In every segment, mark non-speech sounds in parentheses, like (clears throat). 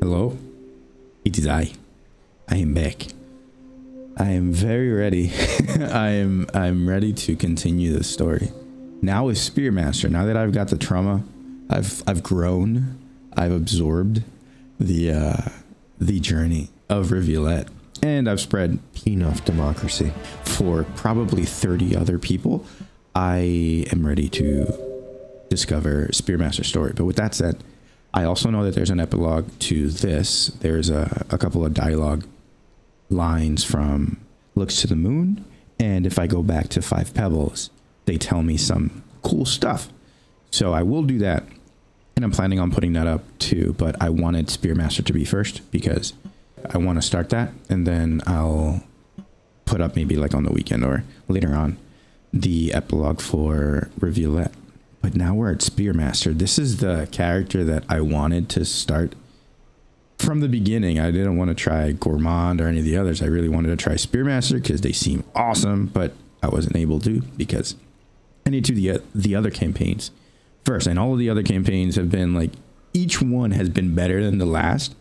Hello? It is I. I am back. I am very ready. (laughs) I am I'm ready to continue the story. Now with Spearmaster, now that I've got the trauma, I've I've grown, I've absorbed the uh the journey of Rivulet. And I've spread enough democracy for probably 30 other people. I am ready to discover Spearmaster's story. But with that said, I also know that there's an epilogue to this. There's a, a couple of dialogue lines from Looks to the Moon. And if I go back to Five Pebbles, they tell me some cool stuff. So I will do that. And I'm planning on putting that up too. But I wanted Spearmaster to be first because I want to start that. And then I'll put up maybe like on the weekend or later on the epilogue for Rivulet. But now we're at Spearmaster. This is the character that I wanted to start from the beginning. I didn't want to try Gourmand or any of the others. I really wanted to try Spearmaster because they seem awesome, but I wasn't able to because I need to the the other campaigns first, and all of the other campaigns have been like each one has been better than the last,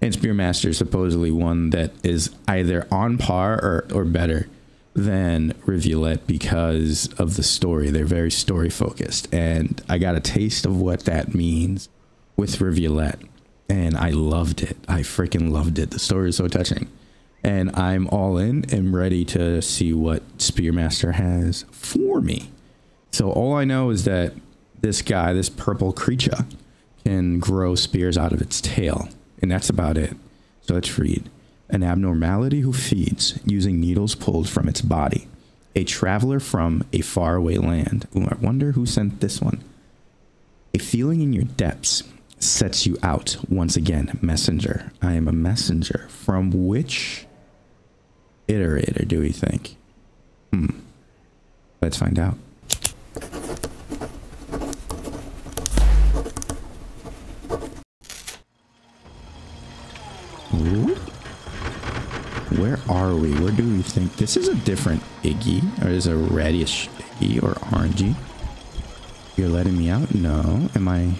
and Spearmaster is supposedly one that is either on par or or better than Rivulet because of the story. They're very story focused, and I got a taste of what that means with Rivulet, and I loved it. I freaking loved it. The story is so touching, and I'm all in and ready to see what Spearmaster has for me. So all I know is that this guy, this purple creature, can grow spears out of its tail, and that's about it. So let's read an abnormality who feeds using needles pulled from its body, a traveler from a faraway land. Ooh, I wonder who sent this one. A feeling in your depths sets you out once again, messenger. I am a messenger. From which iterator do we think? Hmm. Let's find out. Where are we? Where do we think? This is a different Iggy. Or is a reddish Iggy or orangey? You're letting me out? No. Am I...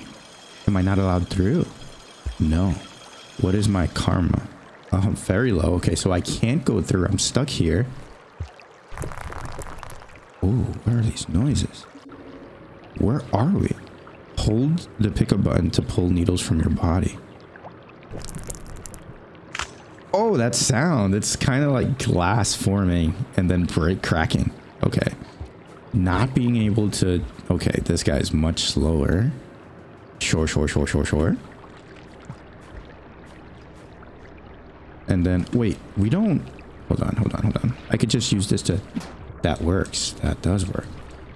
Am I not allowed through? No. What is my karma? Oh, very low. Okay, so I can't go through. I'm stuck here. Oh, where are these noises? Where are we? Hold the pickup button to pull needles from your body. Oh, that sound. It's kind of like glass forming and then break cracking. Okay. Not being able to... Okay, this guy's much slower. Sure, sure, sure, sure, sure. And then... Wait, we don't... Hold on, hold on, hold on. I could just use this to... That works. That does work.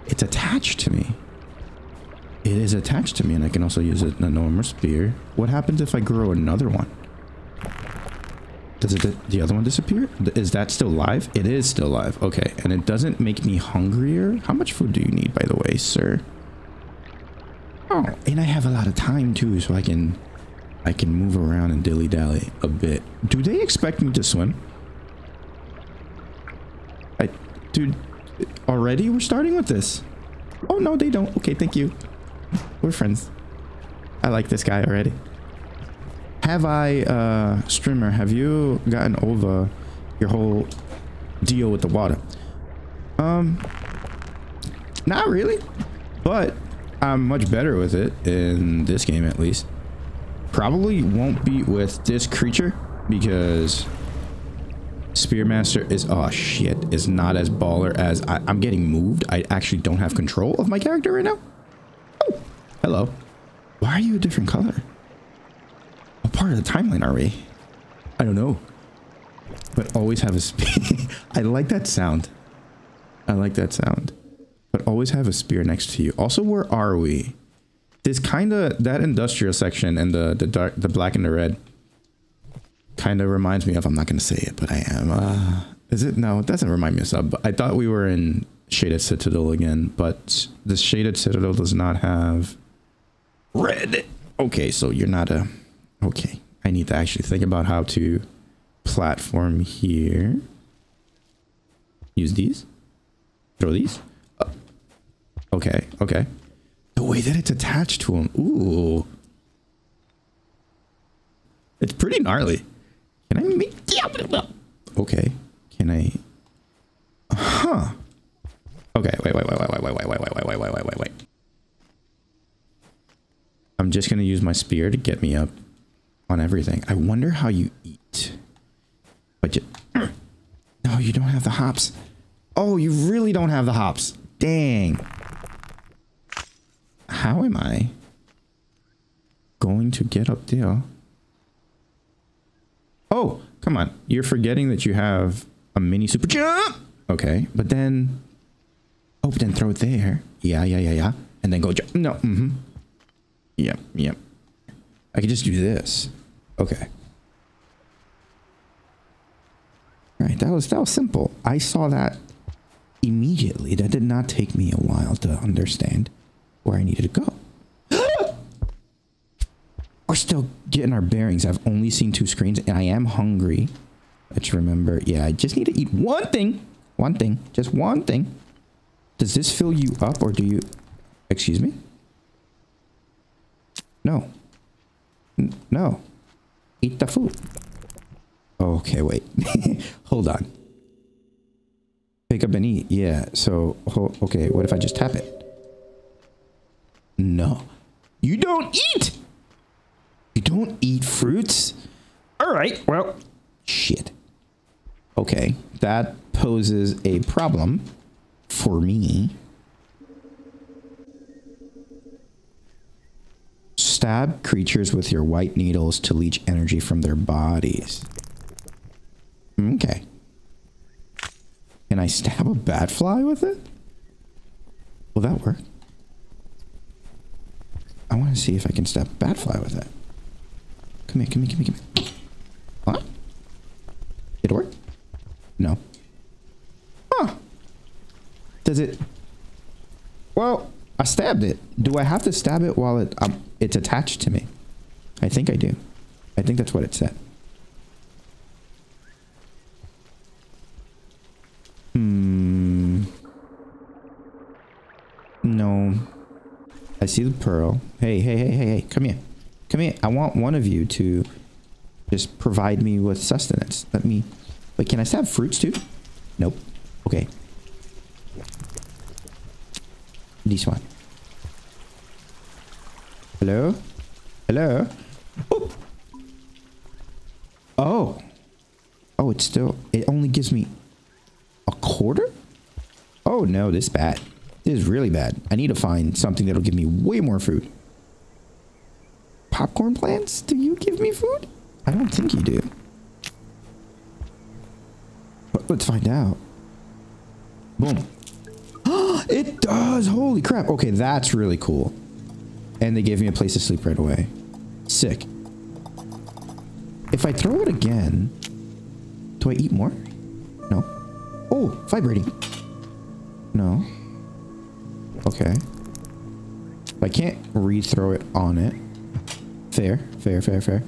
It's attached to me. It is attached to me, and I can also use an enormous spear. What happens if I grow another one? Does it the other one disappear? Is that still live? It is still live. Okay, and it doesn't make me hungrier. How much food do you need, by the way, sir? Oh, and I have a lot of time too, so I can I can move around and dilly dally a bit. Do they expect me to swim? I, dude, already we're starting with this. Oh no, they don't. Okay, thank you. We're friends. I like this guy already. Have I, uh, streamer, have you gotten over your whole deal with the water? Um, not really, but I'm much better with it in this game at least. Probably won't beat with this creature because Spearmaster is, oh shit, is not as baller as I, I'm getting moved. I actually don't have control of my character right now. Oh, hello. Why are you a different color? What part of the timeline are we? I don't know. But always have a spear. (laughs) I like that sound. I like that sound. But always have a spear next to you. Also, where are we? This kind of, that industrial section and the, the dark, the black and the red kind of reminds me of, I'm not going to say it, but I am. Uh, is it? No, it doesn't remind me of sub. I thought we were in Shaded Citadel again, but the Shaded Citadel does not have red. Okay, so you're not a Okay, I need to actually think about how to platform here. Use these. Throw these. Uh, okay, okay. The way that it's attached to them. Ooh. it's pretty gnarly. Can I make? Okay. Can I? Huh. Okay. Wait. Wait. Wait. Wait. Wait. Wait. Wait. Wait. Wait. Wait. Wait. Wait. Wait. Wait. I'm just gonna use my spear to get me up everything. I wonder how you eat. But you, (clears throat) no, you don't have the hops. Oh, you really don't have the hops. Dang. How am I going to get up there? Oh, come on. You're forgetting that you have a mini super jump. Okay, but then... Oh, but then throw it there. Yeah, yeah, yeah, yeah. And then go jump. No, mm-hmm. Yep, yep. I could just do this. Okay. All right, that was that was simple. I saw that immediately. That did not take me a while to understand where I needed to go. (gasps) We're still getting our bearings. I've only seen two screens and I am hungry. Let's remember. Yeah, I just need to eat one thing. One thing. Just one thing. Does this fill you up or do you... Excuse me? No. N no. Eat the food. Okay, wait. (laughs) Hold on. Pick up and eat. Yeah, so... Okay, what if I just tap it? No. You don't eat! You don't eat fruits? Alright, well... Shit. Okay, that poses a problem for me. Stab creatures with your white needles to leech energy from their bodies. Okay. Can I stab a bat fly with it? Will that work? I want to see if I can stab a bat fly with it. Come here, come here, come here, come here. What? Did it work? No. Huh. Does it... Well, I stabbed it. Do I have to stab it while it um, it's attached to me? I think I do. I think that's what it said. Hmm. No. I see the pearl. Hey, hey, hey, hey, hey, come here. Come here. I want one of you to just provide me with sustenance. Let me... Wait, can I stab fruits too? Nope. Okay. This one. Hello? Hello? Oh. Oh. Oh, it's still... It only gives me a quarter? Oh, no, this is bad. This is really bad. I need to find something that'll give me way more food. Popcorn plants? Do you give me food? I don't think you do. But let's find out. Boom. (gasps) it does! Holy crap. Okay, that's really cool. And they gave me a place to sleep right away. Sick. If I throw it again, do I eat more? No. Oh, vibrating. No. Okay. I can't rethrow it on it. Fair, fair, fair, fair.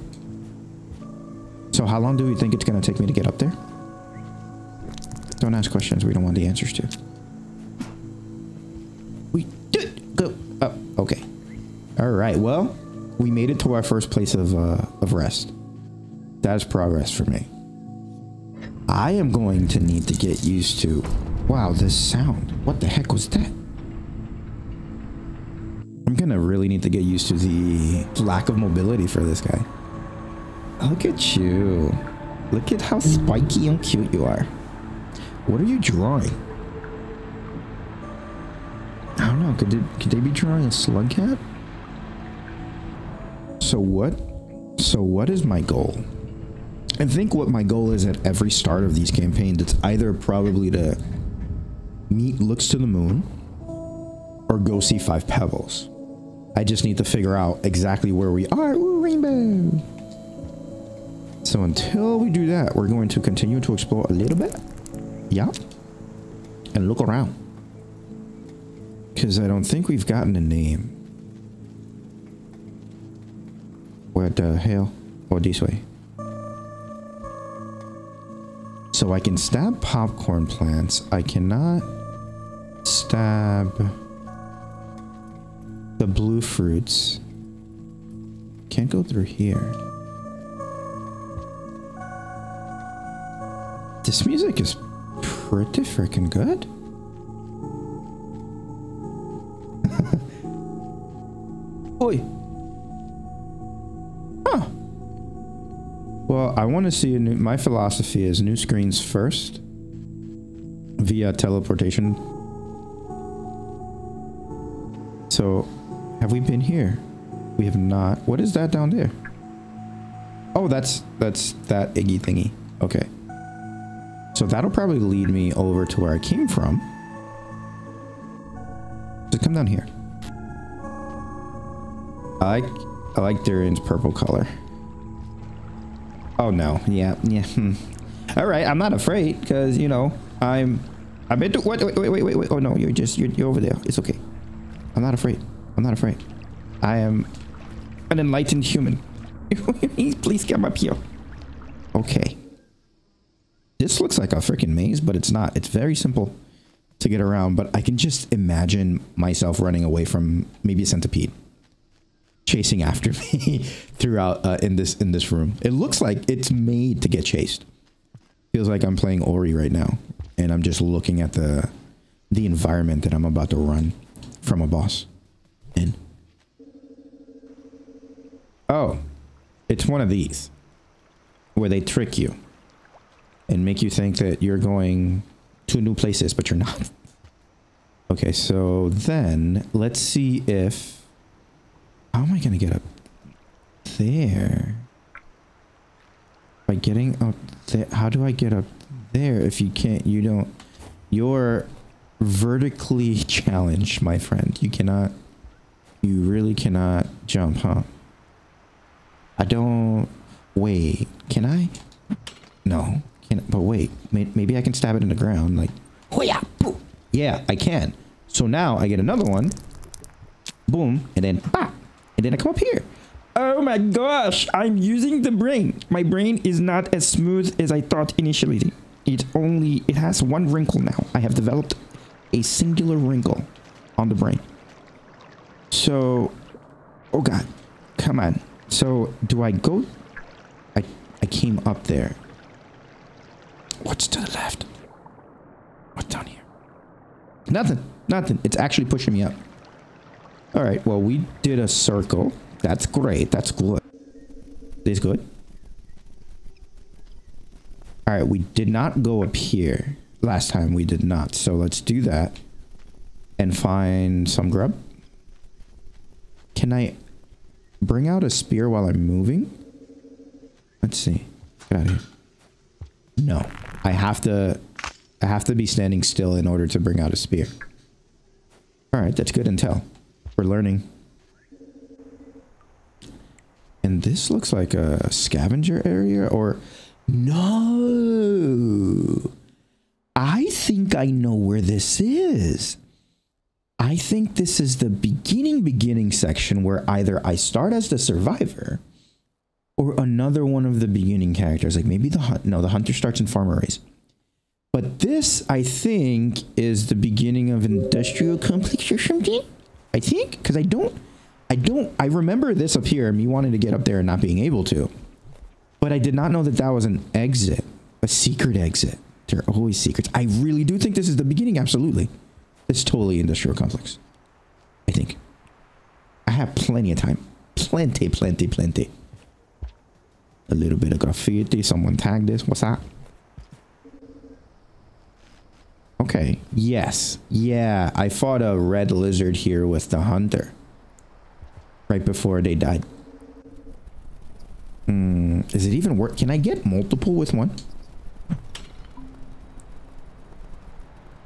So how long do we think it's going to take me to get up there? Don't ask questions we don't want the answers to. We did go. Oh, okay. All right. Well, we made it to our first place of uh, of rest. That's progress for me. I am going to need to get used to. Wow, this sound. What the heck was that? I'm gonna really need to get used to the lack of mobility for this guy. Look at you. Look at how spiky and cute you are. What are you drawing? I don't know. Could they, could they be drawing a slugcat? So what? So what is my goal? I think what my goal is at every start of these campaigns, it's either probably to meet looks to the moon or go see five pebbles. I just need to figure out exactly where we are. Ooh, rainbow. So until we do that, we're going to continue to explore a little bit. Yeah. And look around. Because I don't think we've gotten a name. Where the hell? Or this way. So I can stab popcorn plants. I cannot stab the blue fruits. Can't go through here. This music is pretty freaking good. (laughs) Oi! I want to see a new. My philosophy is new screens first via teleportation. So, have we been here? We have not. What is that down there? Oh, that's that's that Iggy thingy. Okay. So that'll probably lead me over to where I came from. So come down here. I like I like Durian's purple color. Oh no, yeah, yeah. Hmm. All right, I'm not afraid because you know I'm. I've been to wait, wait, wait, wait, wait. Oh no, you're just you're, you're over there. It's okay. I'm not afraid. I'm not afraid. I am an enlightened human. (laughs) Please come up here. Okay. This looks like a freaking maze, but it's not. It's very simple to get around, but I can just imagine myself running away from maybe a centipede chasing after me (laughs) throughout uh, in this in this room. It looks like it's made to get chased. Feels like I'm playing Ori right now, and I'm just looking at the the environment that I'm about to run from a boss in. Oh, it's one of these where they trick you and make you think that you're going to new places, but you're not. (laughs) Okay, so then let's see if how am I going to get up there? By getting up there, how do I get up there if you can't, you don't, you're vertically challenged, my friend. You cannot, you really cannot jump, huh? I don't, wait, can I? No, can but wait, may, maybe I can stab it in the ground, like, yeah, I can. So now I get another one, boom, and then, bah, and then I come up here. Oh my gosh, I'm using the brain. My brain is not as smooth as I thought initially. It only, it has one wrinkle now. I have developed a singular wrinkle on the brain. So, oh God, come on. So do I go? I, I came up there. What's to the left? What's down here? Nothing, nothing. It's actually pushing me up. All right, well, we did a circle. That's great. That's good. This good? All right, we did not go up here. Last time we did not. So let's do that and find some grub. Can I bring out a spear while I'm moving? Let's see. Get out of here. No, I have to, I have to be standing still in order to bring out a spear. All right, that's good intel. We're learning. And this looks like a scavenger area or no. I think I know where this is. I think this is the beginning beginning section where either I start as the survivor or another one of the beginning characters like maybe the hunt no the hunter starts in Farm Arrays. But this I think is the beginning of industrial complex or something. I think because I don't, I don't, I remember this up here, me wanting to get up there and not being able to, but I did not know that that was an exit, a secret exit. There are always secrets. I really do think this is the beginning. Absolutely, it's totally industrial complex. I think I have plenty of time, plenty, plenty, plenty. A little bit of graffiti. Someone tagged this. What's that? Okay. Yes. Yeah. I fought a red lizard here with the hunter. Right before they died. Hmm. Is it even work? Can I get multiple with one?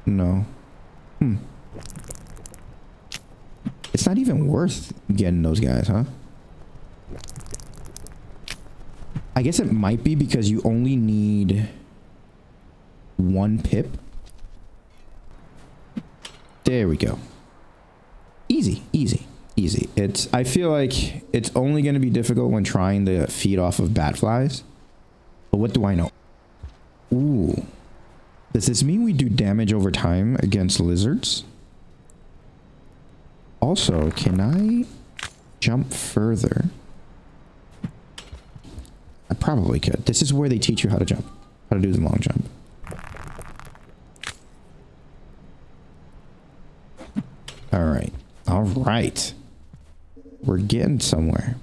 No. Hmm. It's not even worth getting those guys, huh? I guess it might be because you only need one pip there we go. Easy, easy, easy. It's, I feel like it's only going to be difficult when trying to feed off of bat flies. But what do I know? Ooh. Does this mean we do damage over time against lizards? Also, can I jump further? I probably could. This is where they teach you how to jump. How to do the long jump. Right. We're getting somewhere.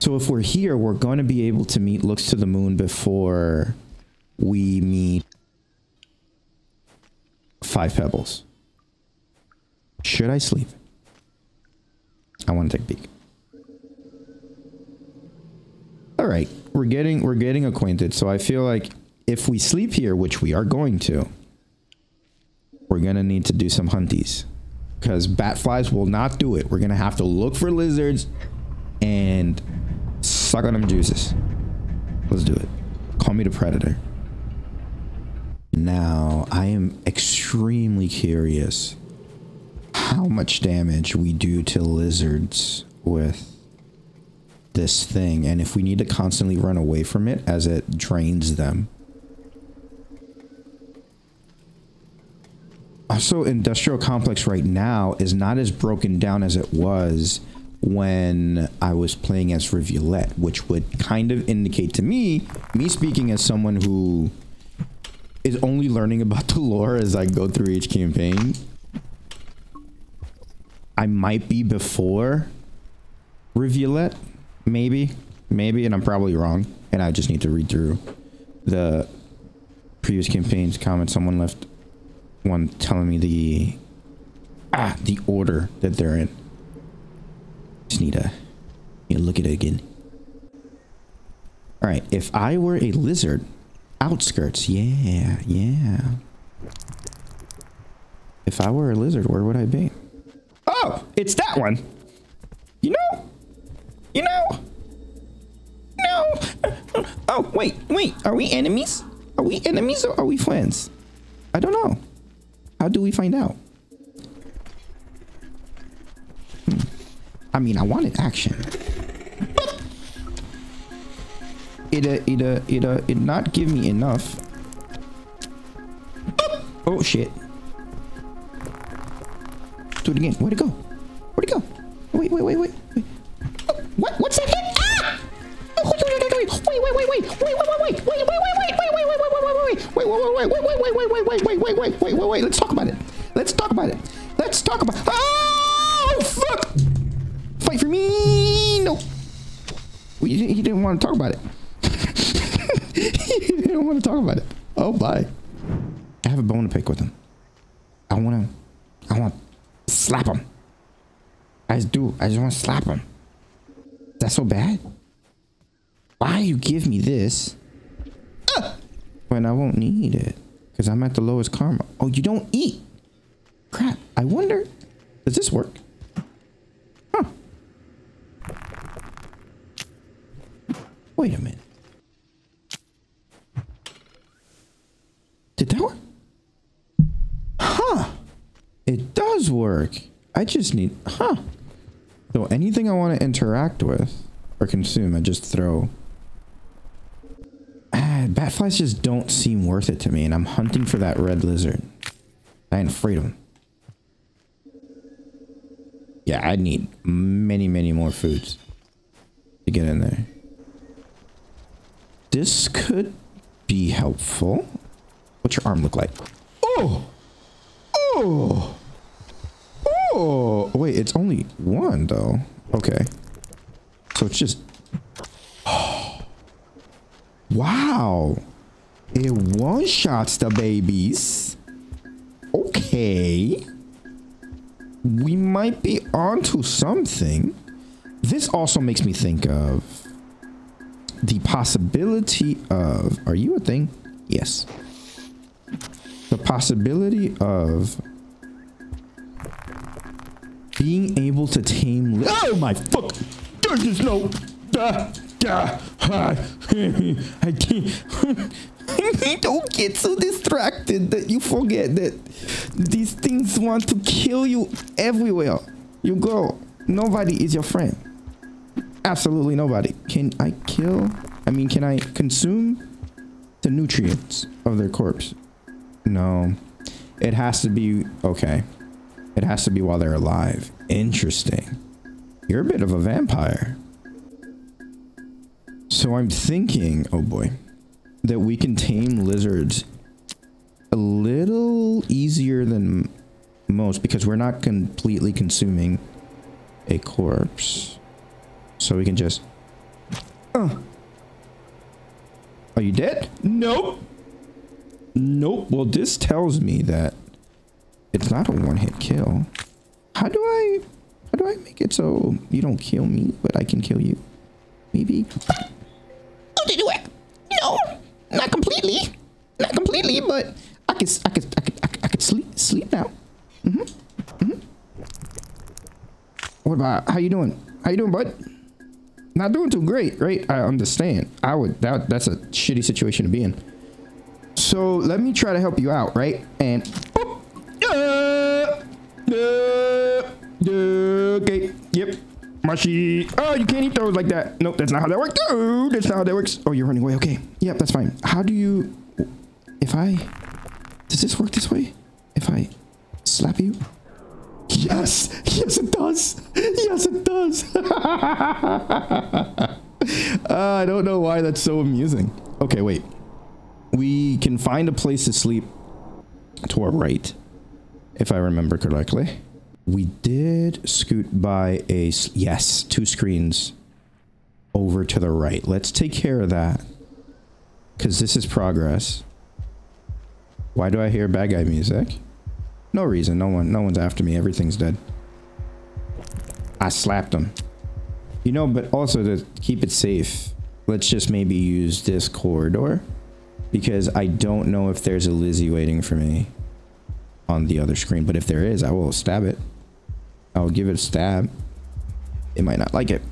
So if we're here, we're going to be able to meet Looks to the Moon before we meet Five Pebbles. Should I sleep? I want to take a peek. All right, we're getting we're getting acquainted. So I feel like if we sleep here, which we are going to, we're gonna need to do some hunties because bat flies will not do it. We're gonna have to look for lizards and suck on them juices. Let's do it. Call me the predator. Now, I am extremely curious how much damage we do to lizards with this thing and if we need to constantly run away from it as it drains them. Also, industrial complex right now is not as broken down as it was when I was playing as Rivulet, which would kind of indicate to me, me speaking as someone who is only learning about the lore as I go through each campaign. I might be before Rivulet, maybe, maybe, and I'm probably wrong. And I just need to read through the previous campaigns comments. Someone left one telling me the ah the order that they're in. Just need to, need to look at it again. All right, if I were a lizard, outskirts, yeah, yeah. If I were a lizard, where would I be? Oh, it's that one. You know, you know, no. Oh, wait, wait, are we enemies? Are we enemies or are we friends? I don't know. How do we find out? I mean, I wanted action. It uh, it uh, it uh, it not give me enough. Oh shit! Do it again. Where'd it go? Where'd it go? Wait, wait, wait, wait. wait. Oh, what? What's that hit? Ah! Oh, wait, wait, wait, wait, wait, wait, wait, wait, wait, wait, wait, wait, wait, wait, wait, wait, wait, wait, wait, wait, wait, wait, wait, wait, wait, wait, wait, wait. Let's talk about it. Let's talk about it. Let's talk about. Oh fuck! Fight for me! No. He didn't want to talk about it. he didn't want to talk about it. Oh, bye. I have a bone to pick with him. I want to. I want slap him. I just do. I just want to slap him. That's so bad. Why you give me this uh, when I won't need it? Because I'm at the lowest karma. Oh, you don't eat. Crap. I wonder. Does this work? Huh. Wait a minute. Did that work? Huh. It does work. I just need... Huh. So anything I want to interact with or consume, I just throw... (clears throat) Ah, batflies just don't seem worth it to me, and I'm hunting for that red lizard. I ain't afraid of him. Yeah, I need many, many more foods to get in there. This could be helpful. What's your arm look like? Oh! Oh! Oh! Wait, it's only one, though. Okay. So it's just... wow! It one-shots the babies. Okay. We might be onto something. This also makes me think of the possibility of... Are you a thing? Yes the possibility of being able to tame. Oh my fuck! There's no. Uh, (laughs) I can't. Don't get so distracted that you forget that these things want to kill you everywhere you go. Nobody is your friend. Absolutely nobody. Can I kill? I mean, can I consume the nutrients of their corpse? No. It has to be... Okay. It has to be while they're alive. Interesting. You're a bit of a vampire. So I'm thinking... Oh boy. That we can tame lizards a little easier than most because we're not completely consuming a corpse. So we can just... Uh. Are you dead? Nope. Nope. Well, this tells me that it's not a one-hit kill. How do I... How do I make it so you don't kill me, but I can kill you? Maybe... Oh, did you? No, not completely. Not completely, but I could, I could, I could, I could, sleep, sleep now. Mm-hmm. Mm-hmm. What about, how you doing? How you doing, bud? Not doing too great, right? I understand. I would, that, that's a shitty situation to be in. So let me try to help you out, right? And, uh, uh, okay, yep. Mushy. Oh, you can't eat those like that. Nope, that's not how that works. Oh, that's not how that works. Oh, you're running away. Okay. Yep, that's fine. How do you... If I... Does this work this way? If I slap you? Yes. (laughs) Yes, it does. Yes, it does. (laughs) uh, I don't know why that's so amusing. Okay, wait. We can find a place to sleep to our right, if I remember correctly. We did scoot by a, yes, two screens over to the right. Let's take care of that. Because this is progress. Why do I hear bad guy music? No reason. No one, no one's after me. Everything's dead. I slapped him. You know, but also to keep it safe, let's just maybe use this corridor. Because I don't know if there's a Lizzie waiting for me on the other screen. But if there is, I will stab it. I'll give it a stab. It might not like it.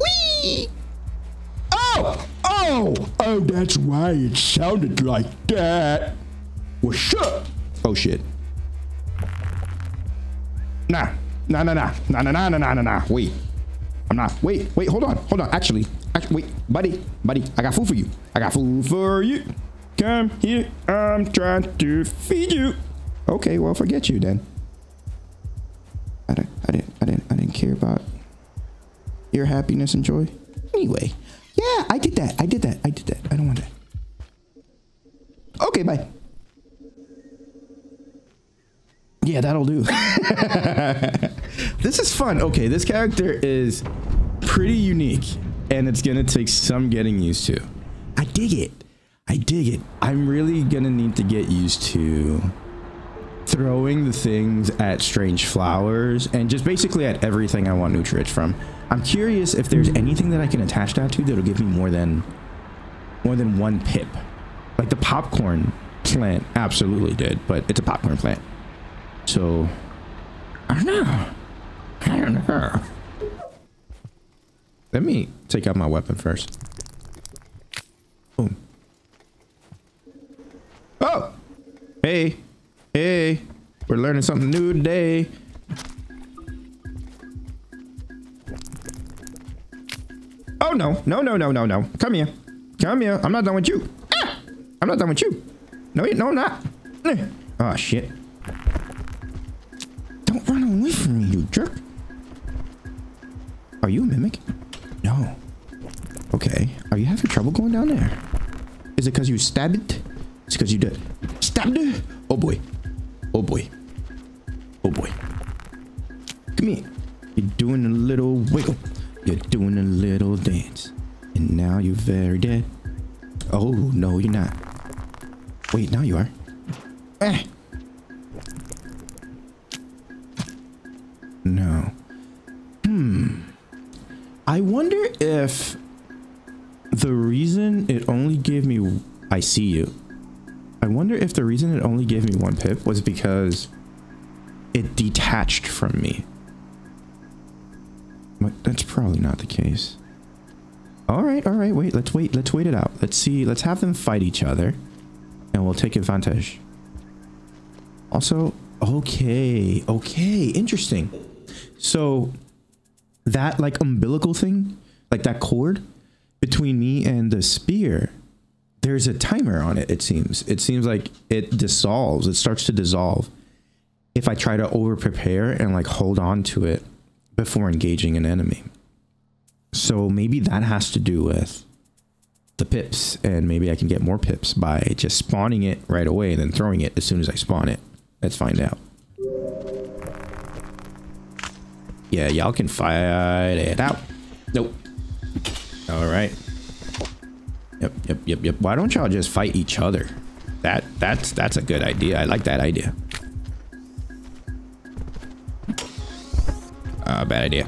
Whee! Oh! Oh! Oh, that's why it sounded like that. Well, shut. Oh, shit. Nah. Nah, nah, nah. Nah, nah, nah, nah, nah, nah, nah. Wait. I'm not. Wait, wait, hold on. Hold on. Actually, actually, wait. Buddy, buddy, I got food for you. I got food for you. Come here. I'm trying to feed you. Okay, well, forget you then. I didn't, I didn't, I didn't, I didn't care about your happiness and joy. Anyway, yeah, I did that. I did that. I did that. I don't want that. Okay, bye. Yeah, that'll do. (laughs) this is fun. Okay, this character is pretty unique and it's gonna take some getting used to. I dig it. I dig it. I'm really gonna need to get used to throwing the things at strange flowers and just basically at everything I want nutrients from. I'm curious if there's anything that I can attach that to that'll give me more than more than one pip. Like the popcorn plant absolutely did, but it's a popcorn plant. So I don't know. I don't know. Let me take out my weapon first. Boom. Oh! Hey! Hey! We're learning something new today. Oh no, no, no, no, no, no. Come here. Come here. I'm not done with you. Ah! I'm not done with you. No, no, I'm not. Oh, shit. Don't run away from me, you jerk. Are you a mimic? No. Okay. Are you having trouble going down there? Is it because you stabbed it? It's because you did. Stabbed it? Oh boy. Oh boy. Oh boy. Come here. You're doing a little wiggle. You're doing a little dance. And now you're very dead. Oh, no, you're not. Wait, now you are. Eh. No. Hmm. I wonder if the reason it only gave me I see you. Wonder if the reason it only gave me one pip was because it detached from me. But that's probably not the case. All right, all right, wait, let's wait, let's wait it out. Let's see, let's have them fight each other and we'll take advantage. Also, okay, okay, interesting. So that like umbilical thing, like that cord between me and the spear, there's a timer on it, it seems. It seems like it dissolves, it starts to dissolve if I try to over prepare and like hold on to it before engaging an enemy. So maybe that has to do with the pips and maybe I can get more pips by just spawning it right away and then throwing it as soon as I spawn it. Let's find out. Yeah, y'all can fight it out. Nope. All right. Yep, yep, yep, yep. Why don't y'all just fight each other? That that's that's a good idea. I like that idea. Uh, bad idea.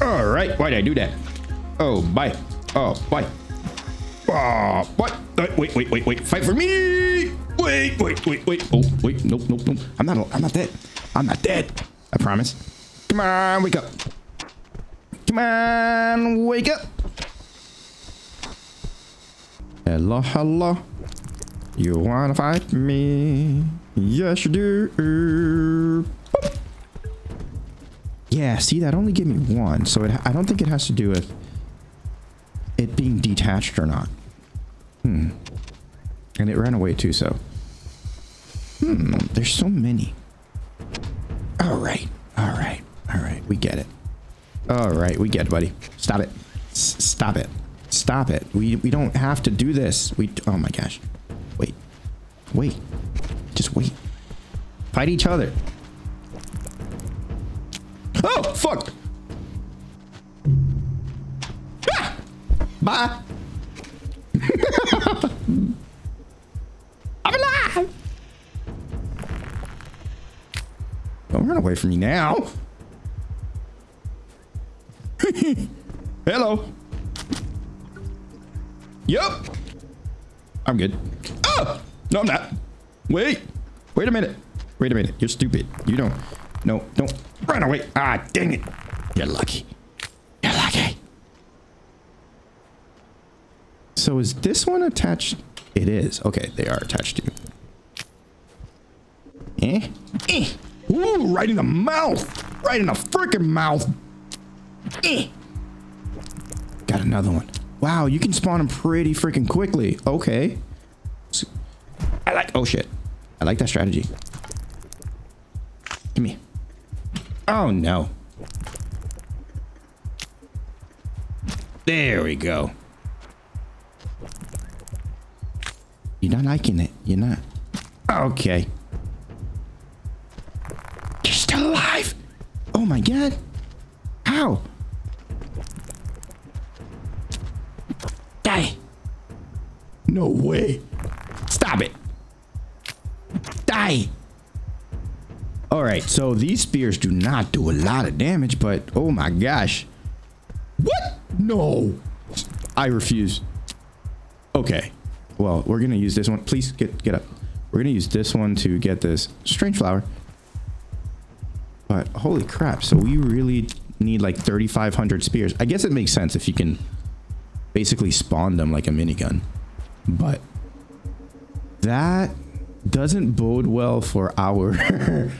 All right, why did I do that? Oh, bye. Oh, bye. Oh, what? Uh, Wait, wait, wait, wait. Fight for me. Wait, wait, wait, wait. Oh, wait. Nope, nope, nope. I'm not. I'm not dead. I'm not dead. I promise. Come on, wake up. Come on, wake up. Hello, hello. You wanna fight me? Yes, you do. Yeah, see, that only gave me one, so it, I don't think it has to do with it being detached or not. Hmm. And it ran away too, so. Hmm, there's so many. All right, all right, all right, we get it. All right, we get it, buddy. Stop it. S stop it. Stop it. We, we don't have to do this. We, oh my gosh. Wait. Wait. Just wait. Fight each other. Oh, fuck. Ah! Bye. (laughs) I'm alive. Don't run away from me now. (laughs) Hello. Yup. I'm good. Oh! No, I'm not. Wait. Wait a minute. Wait a minute. You're stupid. You don't. No, don't run away. Ah, dang it. You're lucky. You're lucky. So is this one attached? It is. Okay, they are attached to you. Eh? Eh. Ooh, right in the mouth. Right in the freaking mouth. Eh. Got another one. Wow, you can spawn them pretty freaking quickly. Okay. I like, oh shit. I like that strategy. Give me. Oh no. There we go. You're not liking it. You're not. Okay. You're still alive. Oh my god. How? No way. Stop it. Die. All right, so these spears do not do a lot of damage, but oh my gosh. What? No. I refuse. Okay. Well, we're going to use this one. Please get get up. We're going to use this one to get this strange flower. But holy crap. So we really need like 3500 spears. I guess it makes sense if you can basically spawn them like a minigun. But that doesn't bode well for our (laughs)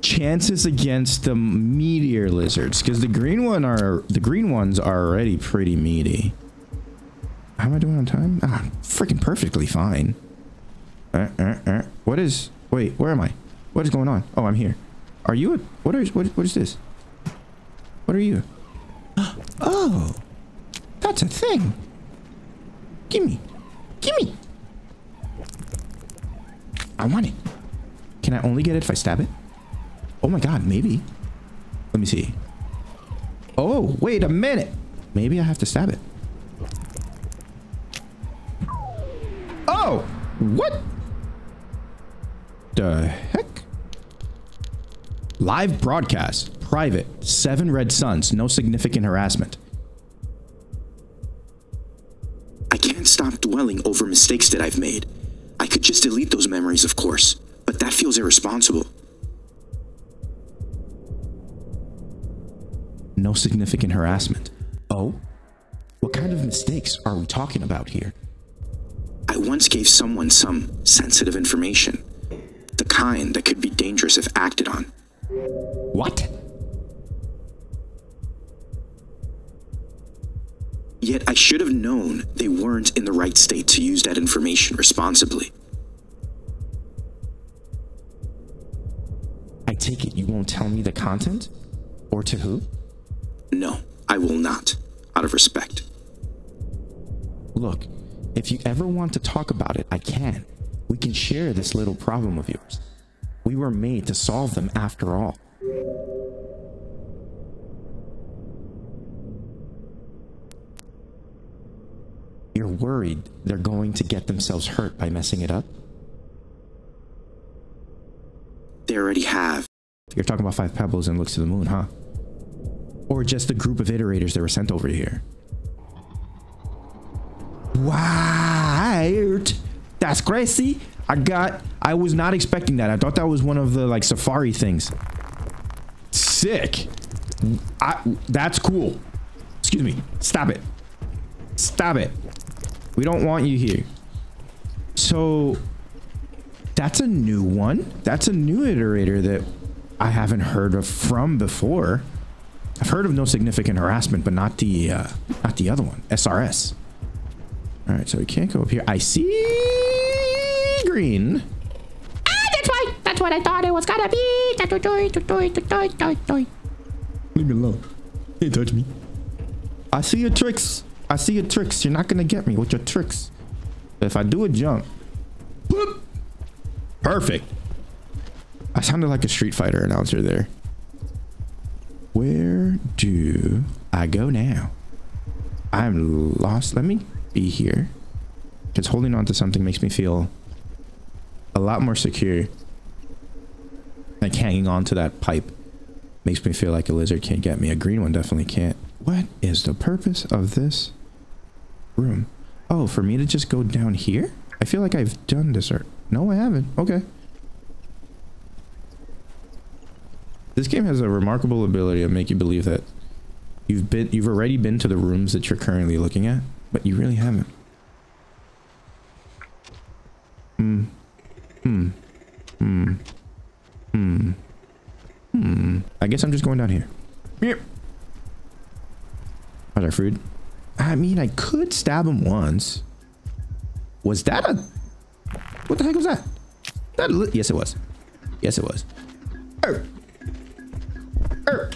chances against the meteor lizards because the green one are the green ones are already pretty meaty. How am I doing on time? Ah, I'm freaking perfectly fine. Uh, uh, uh. What is? Wait, where am I? What is going on? Oh, I'm here. Are you? A, what are? What? What is this? What are you? (gasps) Oh, that's a thing. Gimme, gimme. I want it. Can I only get it if I stab it? Oh my god, maybe. Let me see. Oh, wait a minute. Maybe I have to stab it. Oh, what? The heck? Live broadcast. Private. Seven red suns. No significant harassment. Mistakes that I've made. I could just delete those memories, of course, but that feels irresponsible. No significant harassment. Oh? What kind of mistakes are we talking about here? I once gave someone some sensitive information, the kind that could be dangerous if acted on. What? Yet I should have known they weren't in the right state to use that information responsibly. I take it you won't tell me the content? Or to who? No, I will not, out of respect. Look, if you ever want to talk about it, I can. We can share this little problem of yours. We were made to solve them after all. You're worried they're going to get themselves hurt by messing it up? They already have. You're talking about five pebbles and looks to the moon, huh? Or just the group of iterators that were sent over here? Wild. That's crazy. I got. I was not expecting that. I thought that was one of the like safari things. Sick. I. That's cool. Excuse me. Stop it. Stop it. We don't want you here. So that's a new one. That's a new iterator that I haven't heard of from before. I've heard of no significant harassment, but not the uh, not the other one, SRS. All right, so we can't go up here. I see green. Ah, that's right. That's what I thought it was gonna be. Leave me alone. Can't touch me. I see your tricks. I see your tricks. You're not gonna get me with your tricks. If I do a jump, boop, perfect. I sounded like a Street Fighter announcer there. Where do I go now? I'm lost. Let me be here. Because holding on to something makes me feel a lot more secure. Like hanging on to that pipe makes me feel like a lizard can't get me. A green one definitely can't. What is the purpose of this room? Oh, for me to just go down here? I feel like I've done this or no, I haven't. Okay. This game has a remarkable ability to make you believe that you've been you've already been to the rooms that you're currently looking at, but you really haven't. Hmm. Hmm. Hmm. Hmm. Hmm. I guess I'm just going down here. Yep. Are there food? I mean, I could stab him once. Was that a... What the heck was that? That yes, it was. Yes, it was. Er. Er.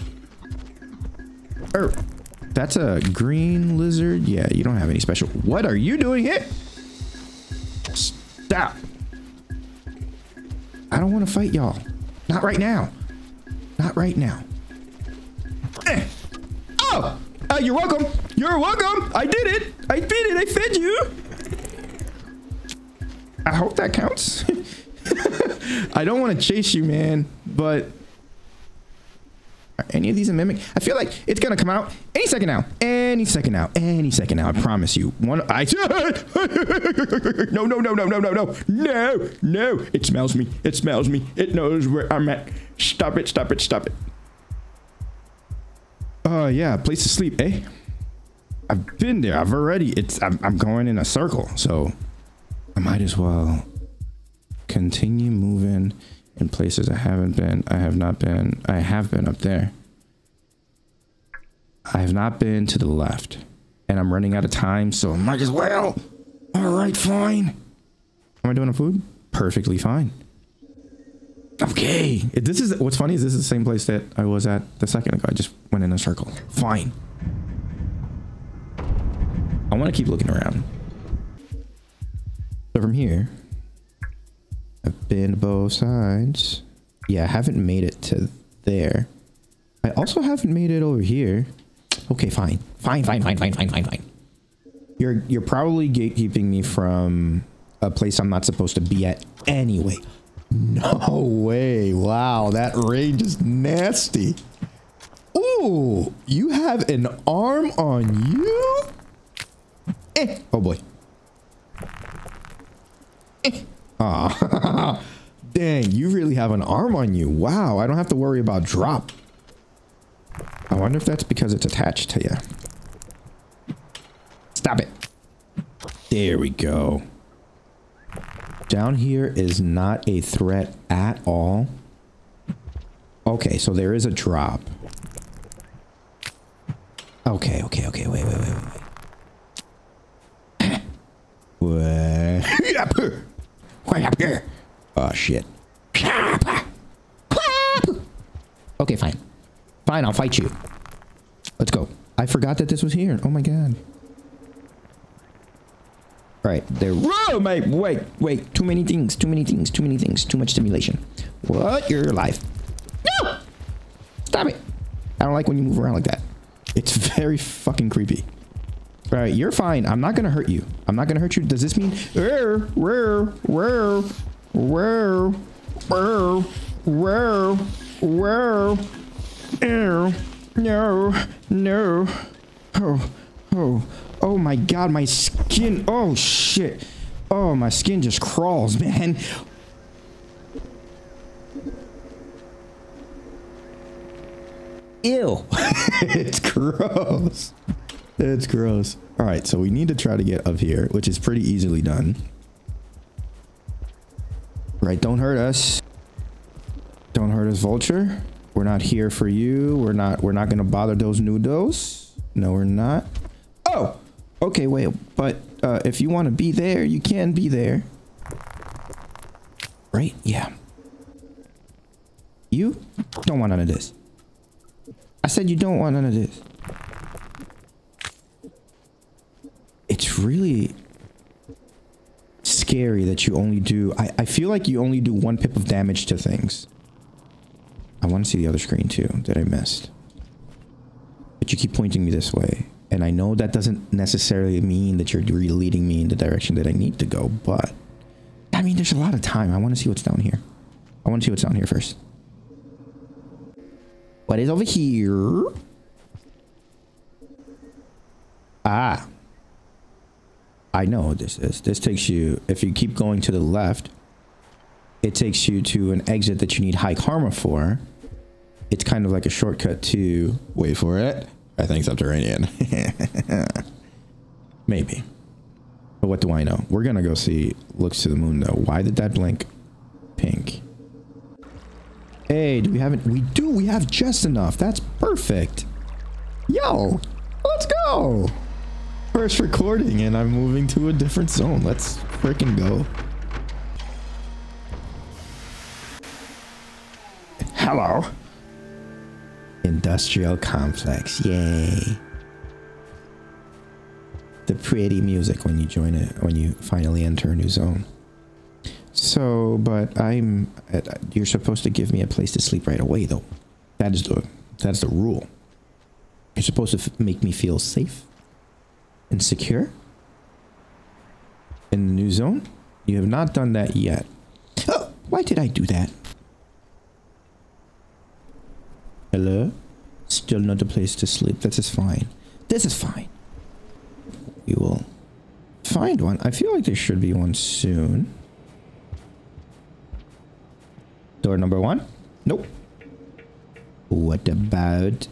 Er. That's a green lizard. Yeah, you don't have any special. What are you doing here? Stop. I don't want to fight y'all. Not right now. Not right now. Eh. Oh, uh, you're welcome. You're welcome. I did it. I did it. I fed you. I hope that counts. (laughs) I don't want to chase you, man, but are any of these a mimic? I feel like it's gonna come out any second now. Any second now. Any second now. I promise you. One. I. (laughs) no, no, no, no, no, no, no, no, no. It smells me. It smells me. It knows where I'm at. Stop it. Stop it. Stop it. Uh, yeah, place to sleep, eh? I've been there. I've already. It's. I'm, I'm going in a circle, so I might as well continue moving in places I haven't been. I have not been. I have been up there. I have not been to the left, and I'm running out of time, so I might as well. All right, fine. Am I doing a food? Perfectly fine. Okay. This is what's funny is this is the same place that I was at the second ago. I just went in a circle. Fine. I want to keep looking around. So from here, I've been to both sides. Yeah, I haven't made it to there. I also haven't made it over here. Okay, fine. Fine, fine, fine, fine, fine, fine, fine. You're you're probably gatekeeping me from a place I'm not supposed to be at anyway. No way. Wow, that range is nasty. Ooh, you have an arm on you? Eh. Oh boy. Eh. Aw. (laughs) Dang, you really have an arm on you. Wow, I don't have to worry about drop. I wonder if that's because it's attached to you. Stop it. There we go. Down here is not a threat at all. Okay, so there is a drop. Okay, okay, okay, wait, wait, wait, wait. Way up here. Way up here. Oh, shit. Okay, fine. Fine, I'll fight you. Let's go. I forgot that this was here. Oh my god. Right there. Whoa, mate. Wait, wait. Too many things. Too many things. Too many things. Too much stimulation. What? You're alive. No! Stop it. I don't like when you move around like that. It's very fucking creepy. Right, you're fine. I'm not gonna hurt you. I'm not gonna hurt you. Does this mean? Where, where, where, where, where, where, where? No, no, no. Oh, oh, oh my God, my skin. Oh shit. Oh, my skin just crawls, man. Ew. (laughs) it's gross. It's gross. All right, so we need to try to get up here, which is pretty easily done. Right, don't hurt us. Don't hurt us, Vulture. We're not here for you. We're not we're not gonna bother those noodles. No, we're not. Oh! Okay, wait, but uh, if you want to be there, you can be there. Right? Yeah. You don't want none of this. I said you don't want none of this. It's really scary that you only do... I, I feel like you only do one pip of damage to things. I want to see the other screen too that I missed. But you keep pointing me this way. And I know that doesn't necessarily mean that you're really leading me in the direction that I need to go, but... I mean, there's a lot of time. I want to see what's down here. I want to see what's down here first. What is over here? Ah. I know what this is. This takes you, if you keep going to the left, it takes you to an exit that you need high karma for. It's kind of like a shortcut to, wait for it, I think subterranean. (laughs) Maybe. But what do I know? We're gonna go see Looks to the Moon though. Why did that blink pink? Hey, do we have it? We do. We have just enough. That's perfect. Yo, let's go. First recording and I'm moving to a different zone. Let's freaking go. Hello. Industrial complex. Yay. The pretty music when you join it, when you finally enter a new zone. So, but I'm. Uh, you're supposed to give me a place to sleep right away, though. That is the. That's the rule. You're supposed to make me feel safe and secure in the new zone. You have not done that yet. Oh, why did I do that? Hello? Still not a place to sleep. This is fine. This is fine. We will find one. I feel like there should be one soon. Door number one? Nope. What about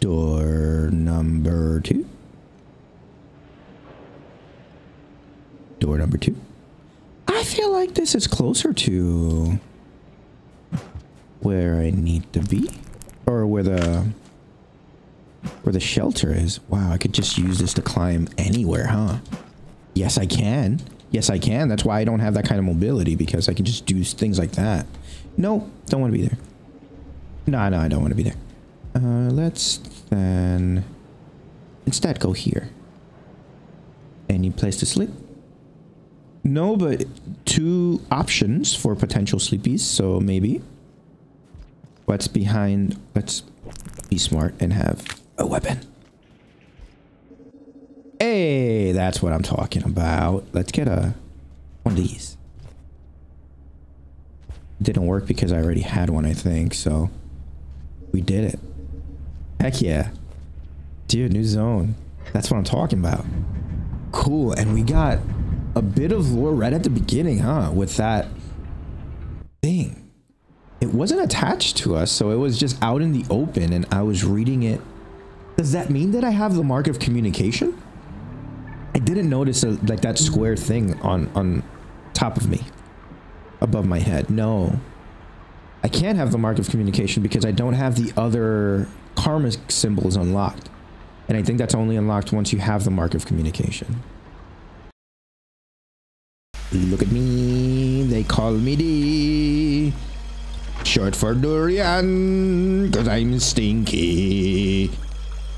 door number two? Door number two. I feel like this is closer to where I need to be. Or where the where the shelter is. Wow, I could just use this to climb anywhere, huh? Yes, I can. Yes, I can. That's why I don't have that kind of mobility because I can just do things like that. No, don't want to be there. No, no, I don't want to be there. Uh, let's then instead go here. Any place to sleep? No, but two options for potential sleepies, so maybe. What's behind? Let's be smart and have a weapon. Hey, that's what I'm talking about. Let's get a one of these. Didn't work because I already had one, I think, so we did it. Heck yeah. Dude, new zone. That's what I'm talking about. Cool, and we got a bit of lore right at the beginning, huh? With that thing. It wasn't attached to us, so it was just out in the open, and I was reading it. Does that mean that I have the mark of communication? I didn't notice a, like that square thing on on top of me, above my head. No, I can't have the mark of communication because I don't have the other karma symbols unlocked, and I think that's only unlocked once you have the mark of communication. Look at me, they call me D. Short for durian, cause I'm stinky.